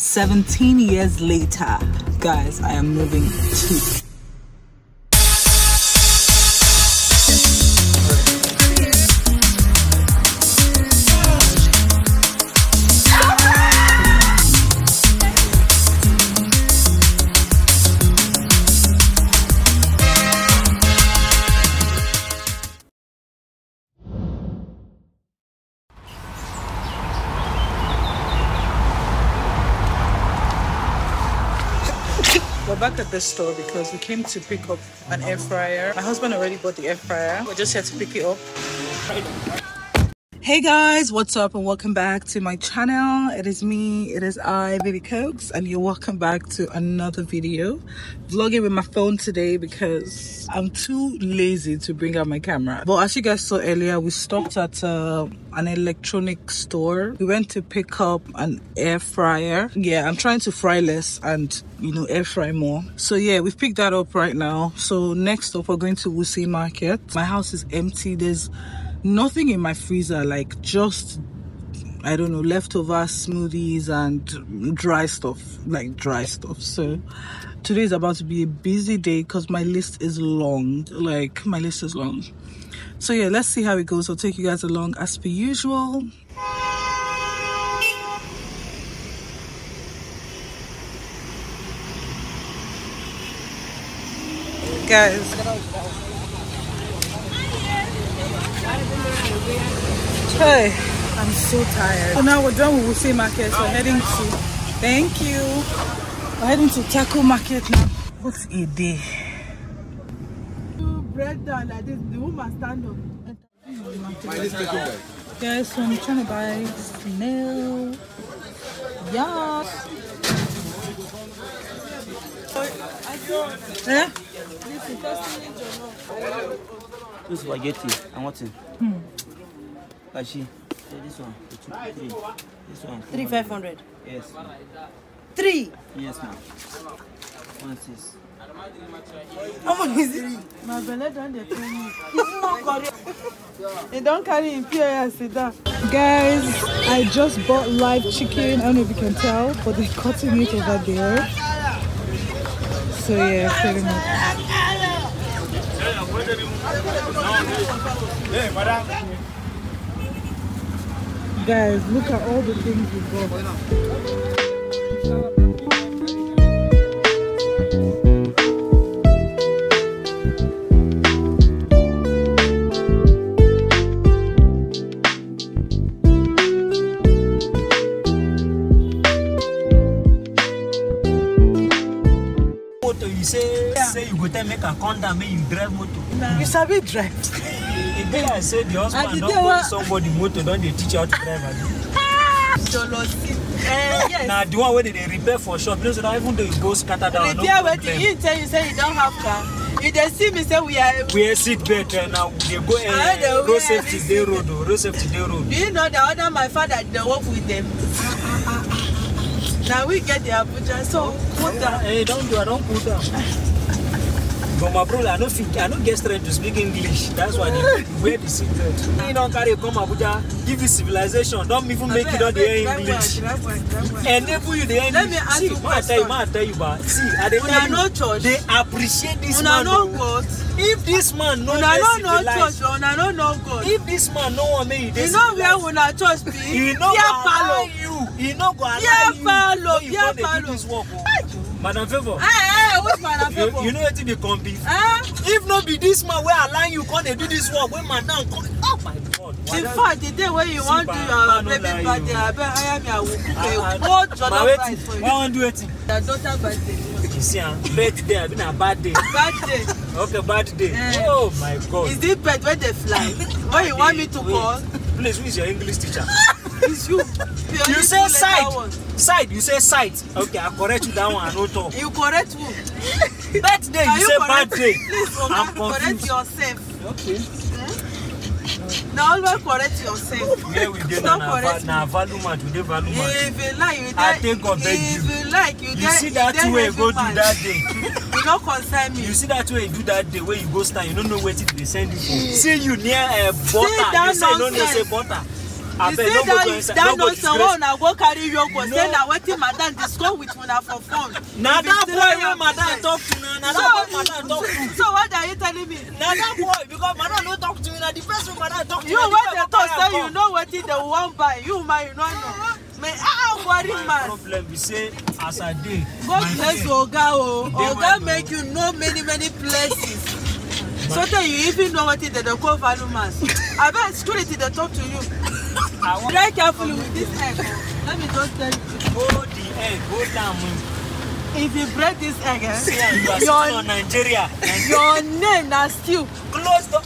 17 years later, guys, I am moving to at the store because we came to pick up an air fryer. My husband already bought the air fryer. We're just here to pick it up. Hey guys, what's up and welcome back to my channel. It is me, it is I, Baby Cokes, and you're welcome back to another video. Vlogging with my phone today because I'm too lazy to bring out my camera. But as you guys saw earlier, we stopped at uh, an electronic store. We went to pick up an air fryer. Yeah, I'm trying to fry less and you know air fry more. So yeah, we've picked that up right now. So next up, we're going to Wuse Market. My house is empty. There's nothing in my freezer like just i don't know leftover smoothies and dry stuff like dry stuff. So today is about to be a busy day because my list is long like my list is long. So yeah let's see how it goes. I'll take you guys along as per usual. Guys Hey, I'm so tired. So now we're done with Wuse Market. We're heading to, thank you. We're heading to Taco Market now. What's a day? bread down like this, the woman stand up. Guys, so I'm trying to buy snail. Yeah. Eh? This spaghetti. I want it. Hmm. Kashi. Yeah, this one. The two, three. This one. Three five hundred. Yes. Three. Yes, ma'am. One six. How much is it? My belly don't dey pain me. It's not correct. They don't carry in pure and sit down. Guys, I just bought live chicken. I don't know if you can tell, but they're cutting it over there. So yeah, pretty much. Guys, look at all the things we bought. Motor, you say, say you go tell make a come down, make you drive motor. You sabi drive. Day I say the And husband put wa- somebody motor, don't they teach how to drive? Jolosi. Eh, yes. Now the one where they dey repair for shop, you know, so that even though you go scatter down, no Repair wetin? problem. You tell you say you don't have car. You dey see me say we are. Wear seat belt uh. They go I dey uh, road safety day road, oh, road safety day road. Do you know that other my father dey work with them? Now we get the Abuja, so put down. Hey, don't do, I don't put down. But my brother, I don't think I don't get strength to speak English. That's why they wear the seat belt. You don't carry come Abuja, give you civilization. Don't even make you don't hear English. Enable you the English. Let me ask see, you ma I tell you, question. ma I tell you, but see, I dey Una tell you, no church. they appreciate this Una man. no oh. what? If this man no Una dey no know civilize, church, una no know God. if this man no want make you dey You know where civilize, una church be? he no Beer go allow parlour. you. He no go allow Beer you. parlour, when you beer Oh. Madam Favour. Eh, eh, which man a you, favor? you know wetin come beef Eh? if no be this man wey allow you come dey do this work wey now come oh my god In fact, the day when you want to do your baby birthday, you. I bet hire me, I will cook Ah, a ah, whole ma jollof rice for you. why wan do wetin Your daughter birthday. you see am birthday abi na bad day Birthday. okay bad day Eh. oh my god Is this bird when they fly? When you want me to call? please who is your english teacher It's you. you say side. side you say side. Okay i correct you that one i no talk. You correct who? birthday Can you say correct? bad day Please, i'm correct confused. yourself. okay. Now always correct yourself. where we Stop na correct na value match we dey value match. If you like, you I dey- take God beg If you. you like, you you dey- see that way you go do that day? You no concern me. you see that way you do that day wey you go stand you no know wetin dey send you for. See. You near uh, butter. You say you no know say butter. I you see that that nonsense wey una go carry yogurt No. say na wetin madam discuss with una for phone. Na that you boy wey madam talk to na, na that boy madam talk to. so what are you telling me. Na that boy because madam no talk to me, na the person madam talk to you the wey dey talk say you know wetin dem wan buy you ma you no know. May ah worry My man. problem be say as I dey, go my place oga o. oga make you know many many places. So tey you even know wetin dem dey call value mass abeg security dey talk to you. I very carefully with this egg o let me just tell you hold the egg, hold am. if you break this egg eh See am, you are your on Nigeria. Your name na stew Close the.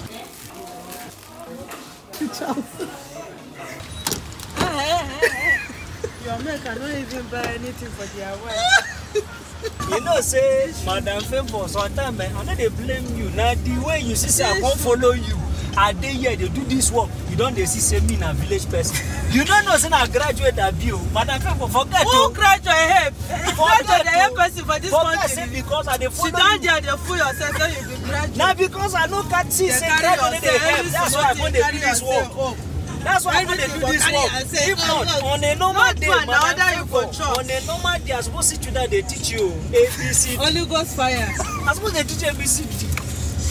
your mate cannot even buy anything for their wife. you know say madam favour sometimes eh, i no dey blame you na the way you see say i come follow you i dey here dey do this work. You don dey see say me na village person. You no know say na graduate i be o. Madam favour forget who o. graduate? Help graduate dey help person for this forget say country because i dey sit follow down you. there dey fool yourself say you be graduate. na because i no catch see say graduate no dey help. every that's why i go dey do this work. that's why i go dey do this work. if not on a normal day you favour go on a normal day i suppose sit you down dey teach you abc Holy Ghost fire. i suppose dey teach you abc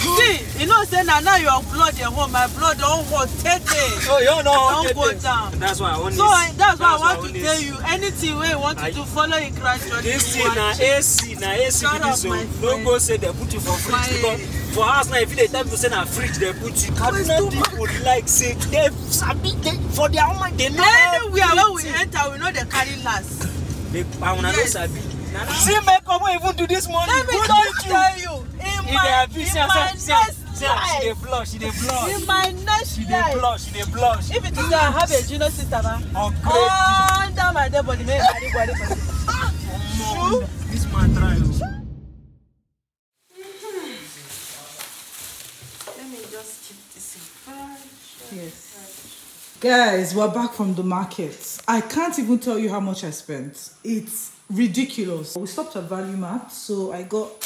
See, you know say na now your blood dey hot, my blood don hot tey. Oh, you know. Don't okay, go down. That's why I want So I- that's why I want to tell you, anything wey you want to do, follow in Christ Church. This thing na. AC, na AC be this o. No go say they put you for fridge because for house now if you dey tell people say na fridge they put you. Kaduna people like say they sabi they for their own mind they know Anywhere wey we everything. enter, we no dey carry last. They una no Yes. sabi. See makeup wey even do this morning. Who you? tell you, in He dey my happy. in See am, my see am, next see am, she dey life, blush, she dey blush. in my next She dey life, blush, she dey blush. if it is say I have a junior sister ba, Upgrade. Oh, under my dead body, make I carry body for you. Oh, Omo, This man try o. Let me just keep this in front. Yes. Guys, we're back from the market. I can't even tell you how much I spent. It's ridiculous. We stopped at Value Mart, so I got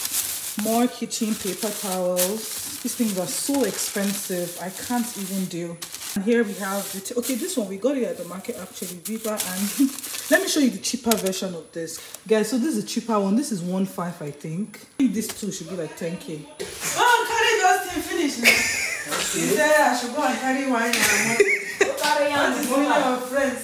more kitchen paper towels. These things are so expensive. I can't even deal. And here we have the okay. This one we got it at the market actually, Viva. And let me show you the cheaper version of this, guys. So this is a cheaper one. This is one five, I think. I think this two should be like ten k. Oh, carry those things finish now. He said I should go and carry wine and Carry What is meaning of friends?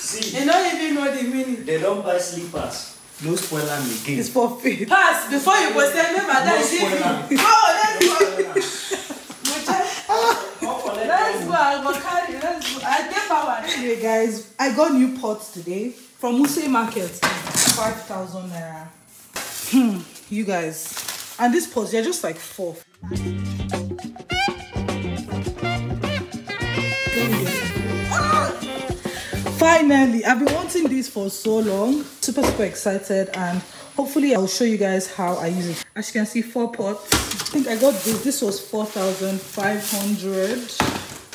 See, You don't even know the meaning. they don't buy slippers. No spoil am again. It's for faith. Pass before you go say make madam you. am. Go, let's go. Let's go. I go carry. Let's go. I get power. Anyway, guys, I got new pots today from Muse Market. 5,000 naira. Hmm, you guys. And these pots, they're just like four. Finally, I've been wanting this for so long. Super, super excited. And hopefully, I'll show you guys how I use it. As you can see, four pots. I think I got this. This was 4,500.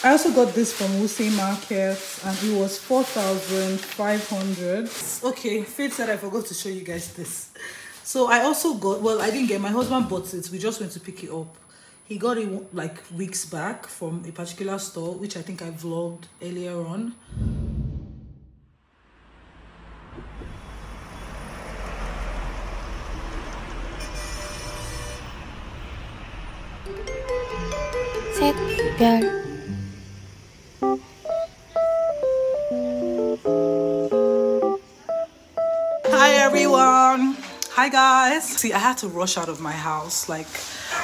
I also got this from Wuse Market and it was 4,500. Okay, Faith said I forgot to show you guys this. So I also got, well, I didn't get, my husband bought it. We just went to pick it up. He got it like weeks back from a particular store, which I think I vlogged earlier on. Hi everyone. Hi guys. See, I had to rush out of my house. Like,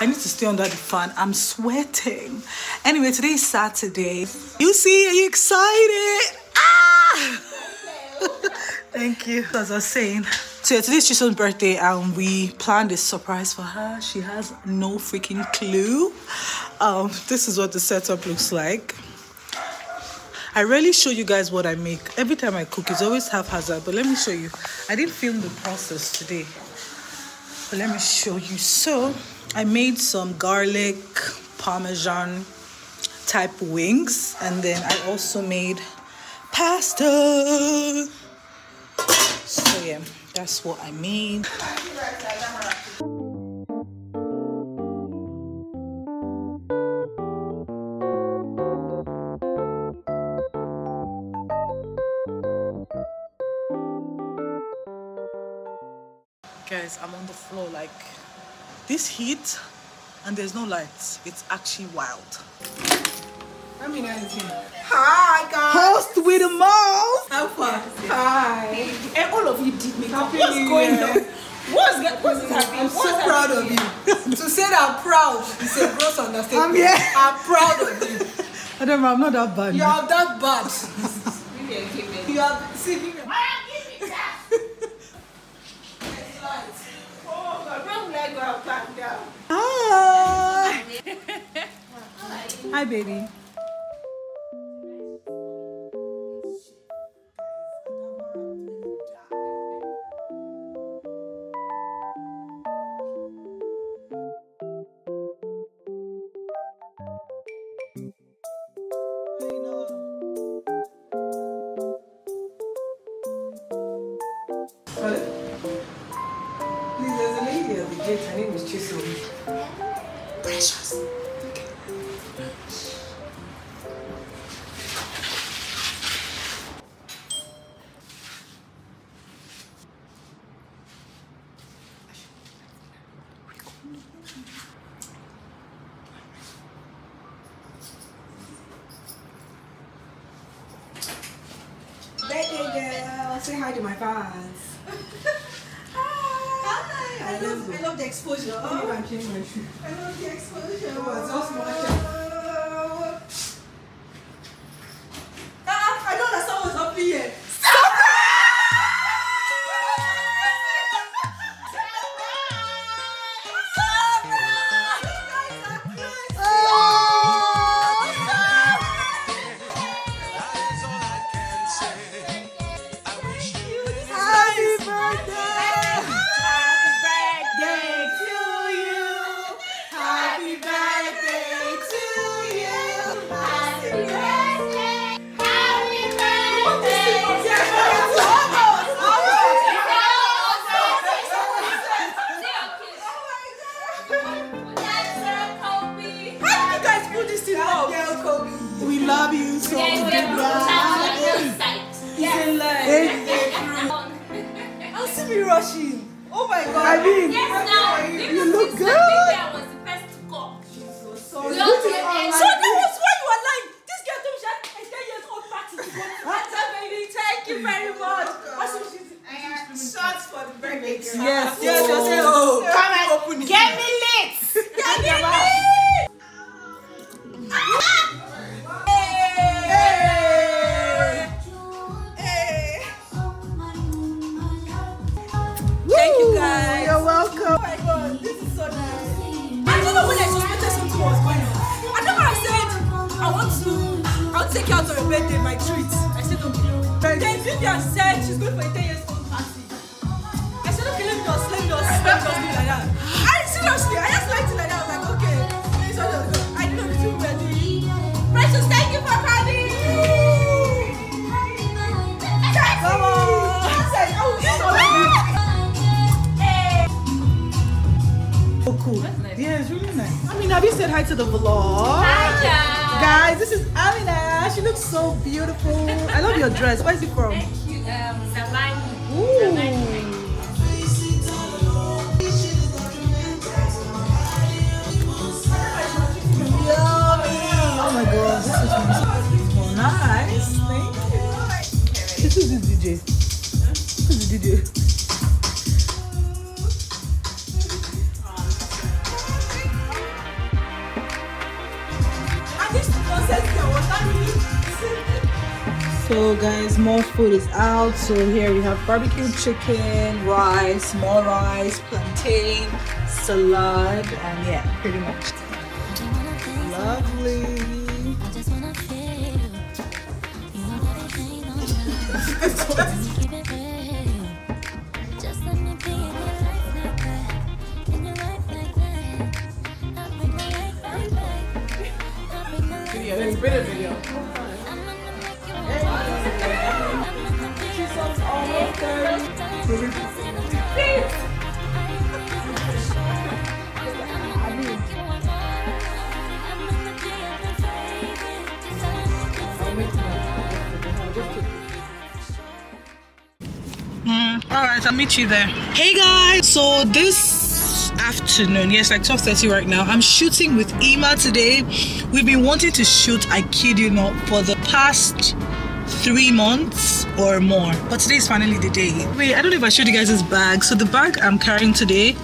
I need to stay under the fan. I'm sweating. Anyway, today is Saturday. You see, are you excited? Ah! Thank you. As I was saying, so yeah, today's Chisom's birthday, and we planned a surprise for her. She has no freaking clue. Um, this is what the setup looks like. I rarely show you guys what I make. Every time I cook, it's always haphazard. But let me show you. I didn't film the process today. But let me show you. So I made some garlic parmesan type wings, and then I also made pasta. So yeah, that's what I made. guys i'm on the floor like this heat and there's no lights it's actually wild anything hi guys host with the mouse how far hi and all of you did make up what's going on What's, what's happening? I'm so proud of you. to say that I'm proud is a gross understatement. I'm, here. I'm proud of you. I don't know, I'm not that bad. You are that bad. you are see, Hi, baby. Hello. Please, there's a lady at the gate. Her name is Chisom. Precious. Who's this DJ? Huh? Who's the DJ? So guys, more food is out. So here we have barbecue chicken, rice, more rice, plantain, salad, and yeah, pretty much. I'll meet you there. Hey guys, so this afternoon, yes, like 12:30 right now. I'm shooting with Ima today. We've been wanting to shoot, I kid you not, for the past three months or more. But today is finally the day. Wait, I don't know if I showed you guys this bag. So the bag I'm carrying today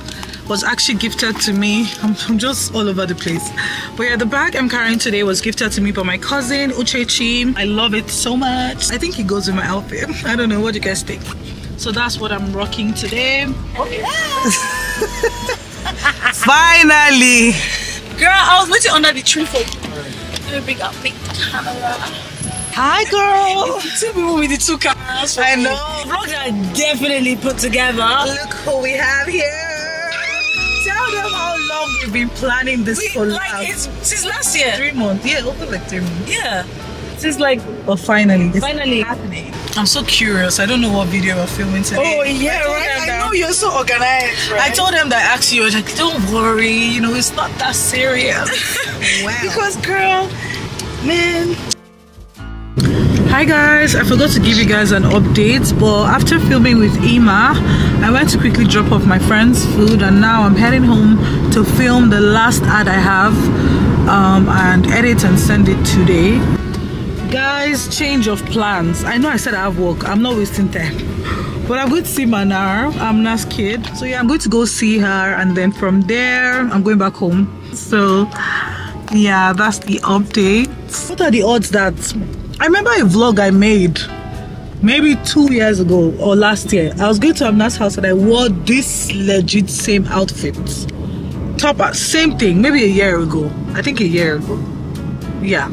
was actually gifted to me. I'm, I'm just all over the place. But yeah, the bag I'm carrying today was gifted to me by my cousin Uchechi. I love it so much. I think it goes with my outfit. I don't know. What do you guys think? So that's what I'm rocking today. Finally! Girl, I was waiting under the tree for you. Let me bring up big camera. Hi, girl! Two people with the two cameras. I know. Vlogs are definitely put together. Look who we have here. Tell them how long we've been planning this We, for like last it's since last year. three months. Yeah, over like three months. Yeah. It's like, but finally, it's Finally. happening. I'm so curious. I don't know what video we're filming today. Oh yeah, told right. them I that- know you're so organized, right? I told them that I asked you, I was like, don't worry, you know, it's not that serious. wow. because girl, man, Hi guys, I forgot to give you guys an update, but after filming with Ima, I went to quickly drop off my friend's food and now I'm heading home to film the last ad I have um, and edit and send it today. Guys, change of plans. I know I said I have work, I'm not wasting time. But I'm going to see Manar, Amna's kid. So yeah, I'm going to go see her and then from there, I'm going back home. So yeah, that's the update. What are the odds that I remember a vlog I made maybe two years ago or last year. I was going to Amna's house and I wore this legit same outfit. Top uh, same thing, maybe a year ago. I think a year ago. Yeah,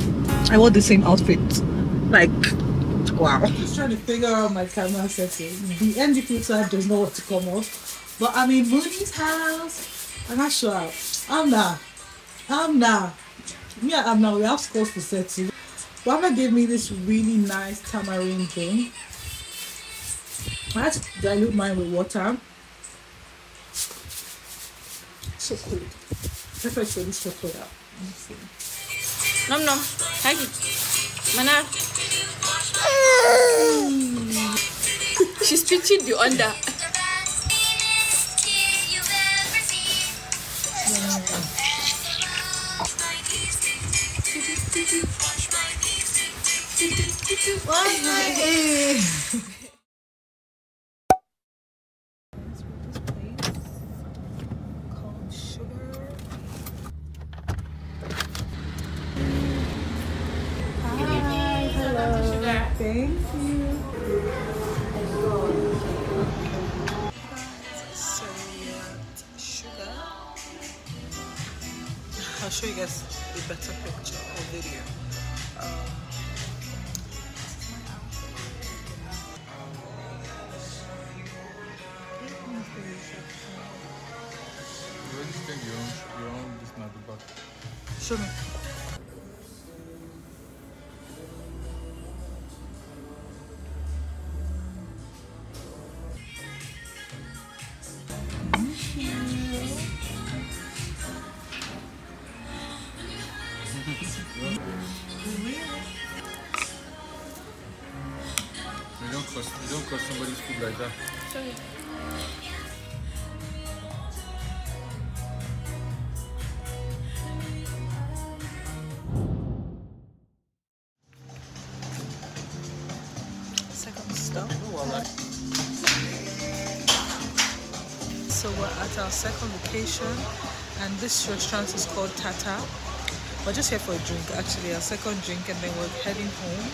I wore the same outfit. Like, wow. Just trying to figure out my camera setting. The ND filter does not want to come off. But I'm in Mooney's house. I'm not sure. I'm not. I'm not. Me and Amna, we have scores to set settle. Baba gave me this really nice tamarind drink. I had to dilute mine with water. So cool. Let's try this chocolate out. Let me see. nom nom, take it. Mana. She's pinching the under. Thank you. sugar. I'll show you guys a better picture or video. At our second location, and this restaurant is called Tata. We're just here for a drink, actually, our second drink, and then we're heading home.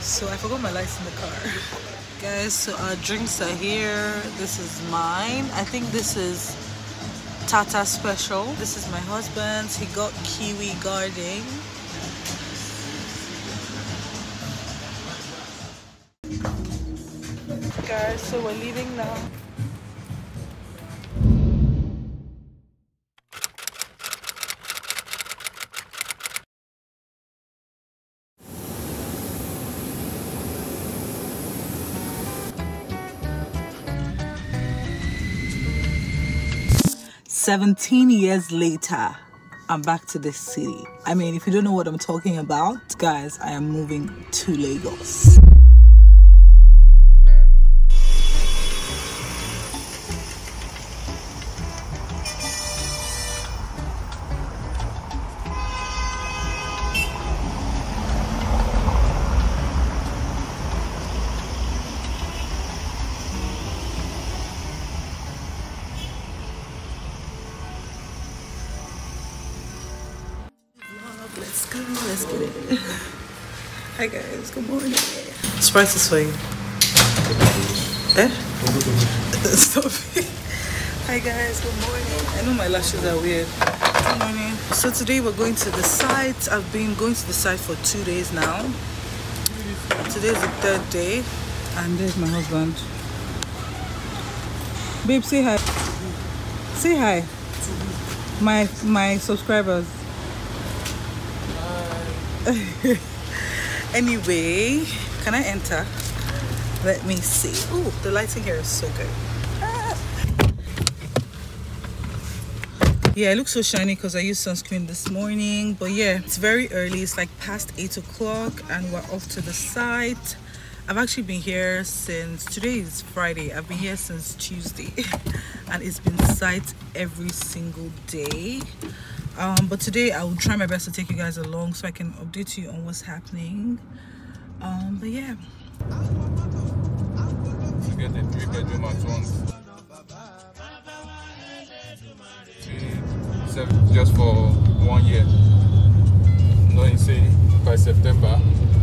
So I forgot my lights in the car. Guys, so our drinks are here. This is mine. I think this is Tata Special. This is my husband's. He got Kiwi Garden. Guys, so we're leaving now. Seventeen years later, I'm back to this city. I mean, if you don't know what I'm talking about, guys, I am moving to Lagos. Is for you. Eh? Stop it. Hi guys, good morning. I know my lashes are weird. Good morning. So today we're going to the site. I've been going to the site for two days now. Today is the third day, and there's my husband. Babe, say hi. Say hi. My my subscribers. anyway, can I enter? Let me see. Oh, the lighting here is so good. Ah. Yeah, it looks so shiny because I used sunscreen this morning. But yeah, it's very early. It's like past 8 o'clock and we're off to the site. I've actually been here since, today is Friday. I've been here since Tuesday. and it's been site every single day. Um, but today I will try my best to take you guys along so I can update you on what's happening. Um, but yeah. Get a three bedroom at once. Seven, just for one year. Knowing say by September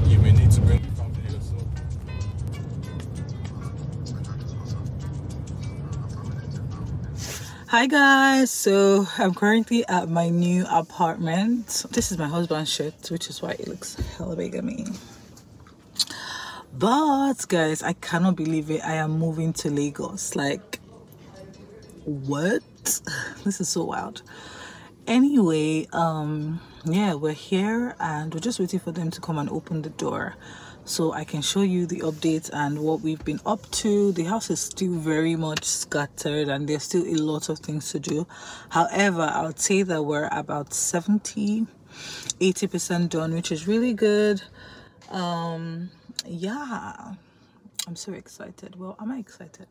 you may need to bring the family or so. Hi guys, so I'm currently at my new apartment. This is my husband's shirt, which is why it looks hella big on me. But guys, I cannot believe it. I am moving to Lagos. Like, what? This is so wild. Anyway, um, yeah, we're here and we're just waiting for them to come and open the door so I can show you the updates and what we've been up to. The house is still very much scattered and there's still a lot of things to do. However, I would say that we're about 70 80% done, which is really good. Um, yeah, I'm so excited. Well, am I excited?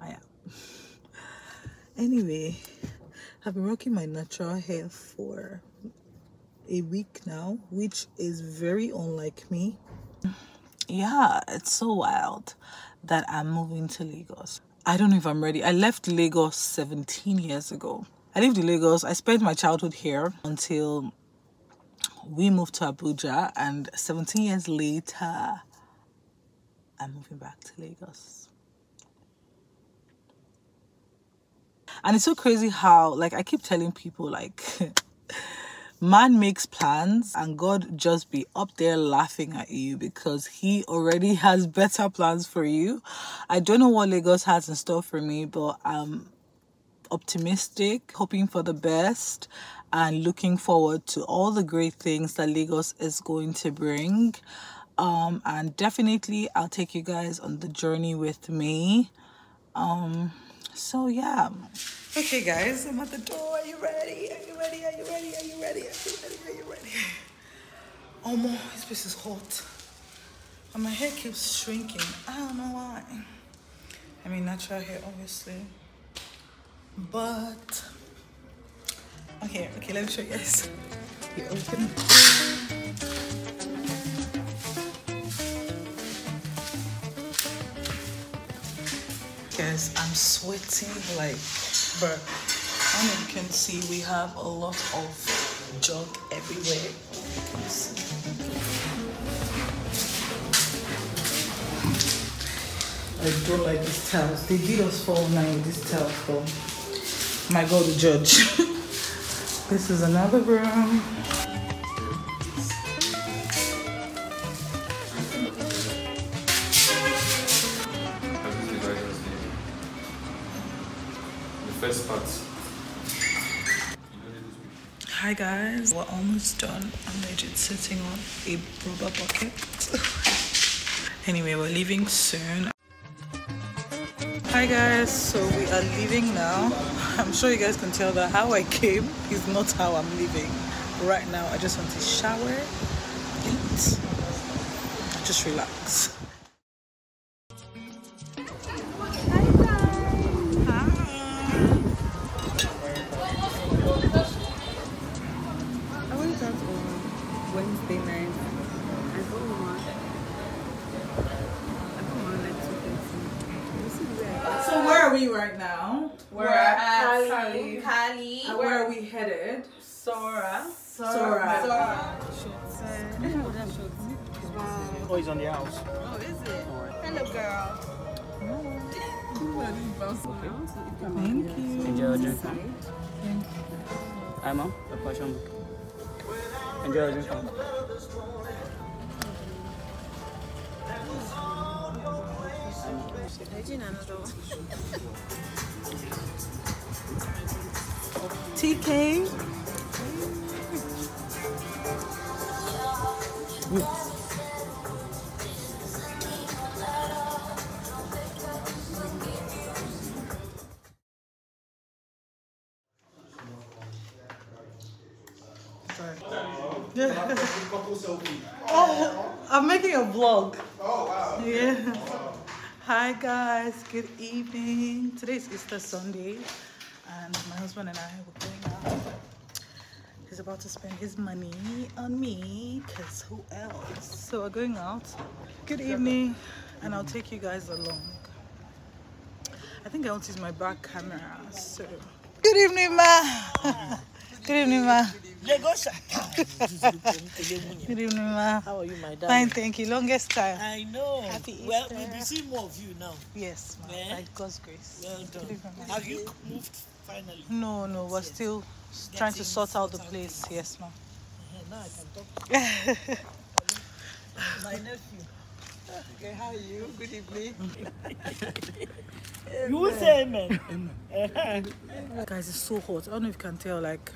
I am. anyway, I've been rocking my natural hair for a week now, which is very unlike me. Yeah, it's so wild that I'm moving to Lagos. I don't know if I'm ready. I left Lagos 17 years ago. I lived in Lagos. I spent my childhood here until we moved to Abuja, and 17 years later, I'm moving back to Lagos. And it's so crazy how, like, I keep telling people, like, man makes plans and God just be up there laughing at you because he already has better plans for you. I don't know what Lagos has in store for me, but I'm optimistic, hoping for the best, and looking forward to all the great things that Lagos is going to bring. Um, and definitely, I'll take you guys on the journey with me. Um, so yeah. Okay, guys, I'm at the door. Are you ready? Are you ready? Are you ready? Are you ready? Are you ready? Are you ready? Oh my, this place is hot. And my hair keeps shrinking. I don't know why. I mean, natural hair, obviously. But, okay, okay, let me show you guys. You open. Guys, I'm sweating like, but and you can see we have a lot of junk everywhere. I don't like these towels. They did us fall now with these towels. My God, the judge. this is another room. Hi guys, we're almost done. I'm legit sitting on a rubber bucket. anyway, we're leaving soon. Hi guys, so we are leaving now. I'm sure you guys can tell that how I came is not how I'm leaving. Right now, I just want to shower, eat, just relax. I went out on Wednesday night. I got home at I got home at like 2:30. You see where I So where are we right now? We're at Cali. Where are we headed? Sora. Sora. Sora. Or is oh, on the house. Oh, is it? Alright. Hello, girl. Thank you. Enjoy your drink. ma'am. Hi, mom. The passion book. Enjoy your drink. ma'am. Regina, another one. TK. oh, I'm making a vlog. Oh wow. Yeah. Hi guys, good evening. Today is Easter Sunday, and my husband and I were going out. He's about to spend his money on me, cause who else? So we're going out. Good evening, and I'll take you guys along. I think I want to use my back camera. So, good evening, ma. good evening, ma. Good evening, ma. How are you, my Fine, thank you. Longest time. I know. Happy well, we'll be seeing more of you now. Yes, ma. Yeah. By God's grace. Well done. Evening. Have you moved finally? No, no, we're still trying to sort out the sorted out. place. Yes, ma'am. Yeah, now I can talk to you. my nephew. Okay, how are you? Good evening. You will say amen. Guys, it's so hot. I don't know if you can tell. Like,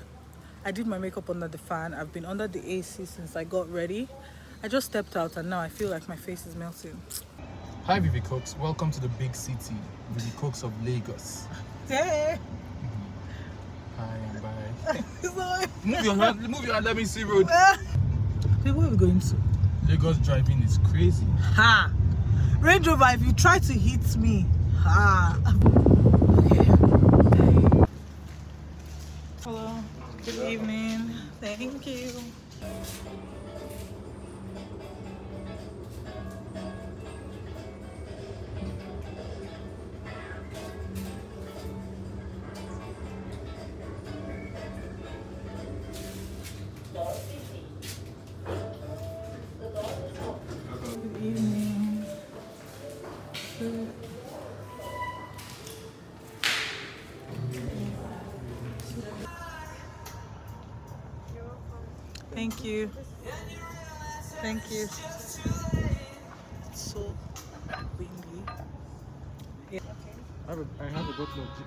I did my makeup under the fan. I've been under the AC since I got ready. I just stepped out and now I feel like my face is melting. Hi, Vivi Cox. Welcome to the big city, Vivi Cox of Lagos. Hey! And bye. Sorry. move your hand, move your hand. Let me see road. Okay, where are we going to? Lagos driving is crazy. Ha! Range Rover, if you try to hit me, ha! Okay. Hello. Good evening. Thank you. Thank you. Thank you. It's so windy. I have a, I have a bottle of gin.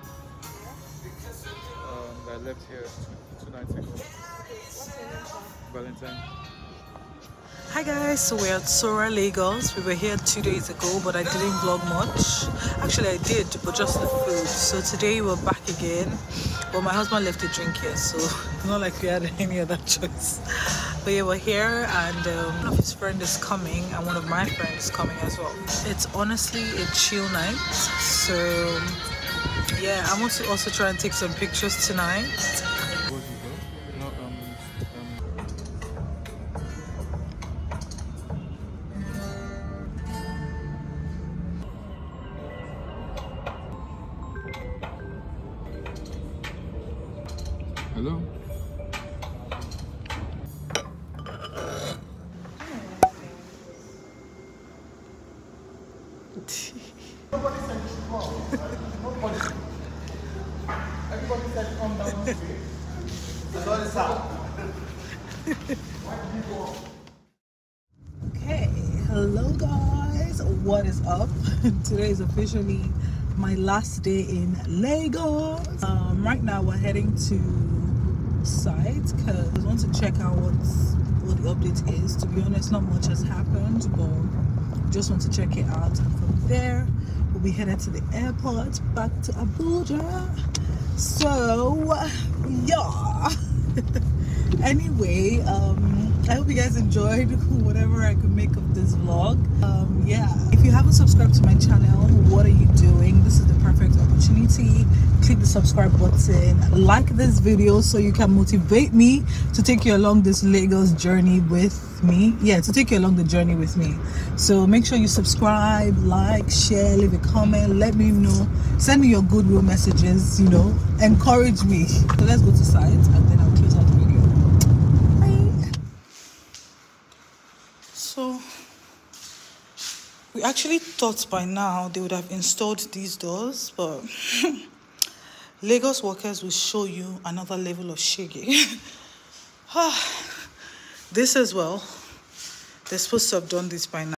Um, that I left here two, two nights ago. Valentine. Hi guys, so we're at Sora Lagos. We were here two days ago, but I didn't vlog much. Actually, I did, but just the food. So today we're back again. But my husband left a drink here, so it's not like we had any other choice. But yeah, we're here, and um, one of his friend is coming, and one of my friends is coming as well. It's honestly a chill night, so yeah, I want to also try and take some pictures tonight. Day in Lagos. Um, right now we're heading to site because I want to check out what's what the update is. To be honest, not much has happened, but just want to check it out. And from there, we'll be headed to the airport back to Abuja. So, yeah. anyway um i hope you guys enjoyed whatever i could make of this vlog. Um yeah. If you haven't subscribed to my channel what are you doing? This is the perfect opportunity. Click the subscribe button. Like this video so you can motivate me to take you along this lagos journey with me. Yeah to take you along the journey with me. So make sure you subscribe like share leave a comment let me know. Send me your goodwill messages you know. Encourage me. So let's go to science and then i'll close out the video Bye. so We actually thought by now they would have installed these doors, but Lagos workers will show you another level of shaggy. Ah, this as well. They're supposed to have done this by now.